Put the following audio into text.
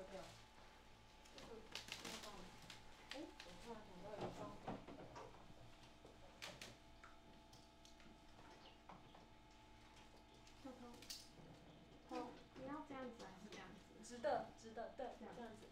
喝掉。哎、我突然想到一双。偷偷，偷，你要这样子还是这样子？直的，直的，对，这样子。